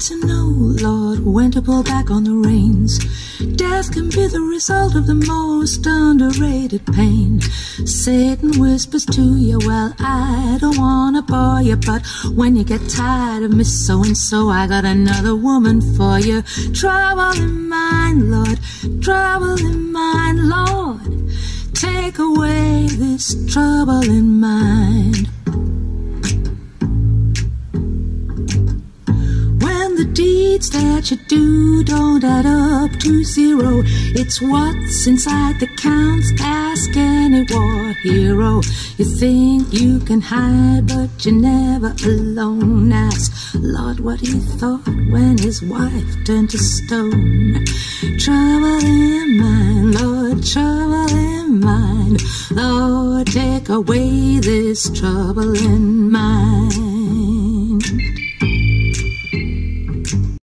to know, Lord, when to pull back on the reins. Death can be the result of the most underrated pain. Satan whispers to you, well, I don't wanna bore you, but when you get tired of me so and so, I got another woman for you. Trouble in mind, Lord, trouble in mind, Lord. Take away this trouble in mind. Deeds that you do don't add up to zero. It's what's inside that counts. Ask any war hero. You think you can hide, but you're never alone. Ask Lot what he thought when his wife turned to stone. Trouble in mind, Lord, trouble in mind. Lord, take away this trouble in mind.